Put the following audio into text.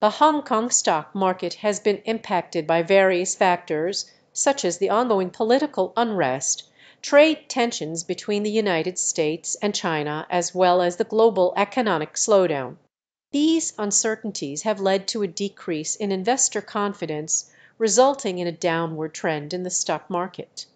The Hong Kong stock market has been impacted by various factors, such as the ongoing political unrest, trade tensions between the United States and China, as well as the global economic slowdown. These uncertainties have led to a decrease in investor confidence, resulting in a downward trend in the stock market.